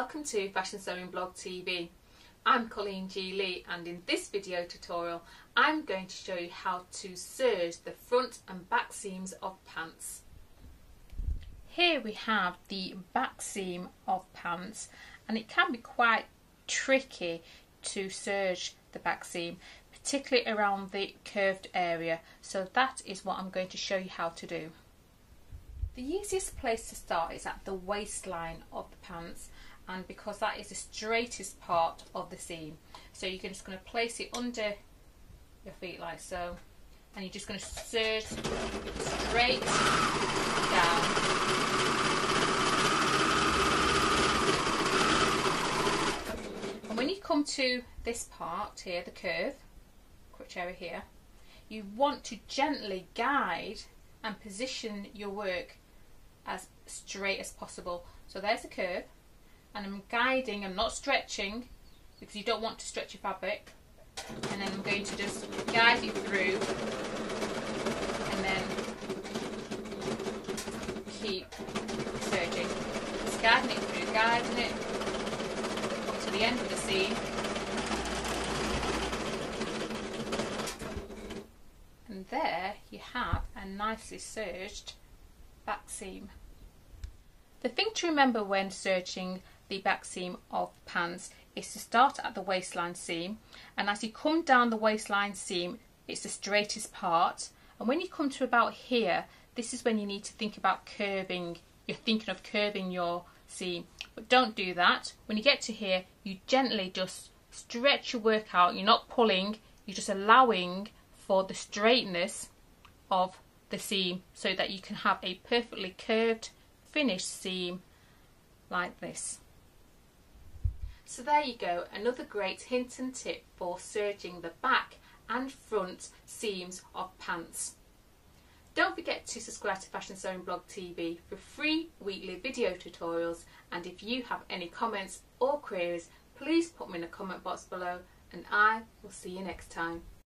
Welcome to Fashion Sewing Blog TV. I'm Colleen G Lea and in this video tutorial I'm going to show you how to serge the front and back seams of pants. Here we have the back seam of pants and it can be quite tricky to serge the back seam particularly around the curved area so that is what I'm going to show you how to do. The easiest place to start is at the waistline of the pants and because that is the straightest part of the seam. So you're just going to place it under your feet like so and you're just going to serge straight down. And when you come to this part here, the curve, which area here, you want to gently guide and position your work as straight as possible. So there's the curve and I'm guiding, I'm not stretching because you don't want to stretch your fabric and then I'm going to just guide you through and then keep serging. Just guiding it through, guiding it to the end of the seam and there you have a nicely serged back seam. The thing to remember when serging the back seam of pants is to start at the waistline seam and as you come down the waistline seam it's the straightest part. And when you come to about here this is when you need to think about curving you're thinking of curving your seam. But don't do that. When you get to here you gently just stretch your work out. You're not pulling you're just allowing for the straightness of the seam so that you can have a perfectly curved finished seam like this. So there you go, another great hint and tip for serging the back and front seams of pants. Don't forget to subscribe to Fashion Sewing Blog TV for free weekly video tutorials and if you have any comments or queries please put them in the comment box below and I will see you next time.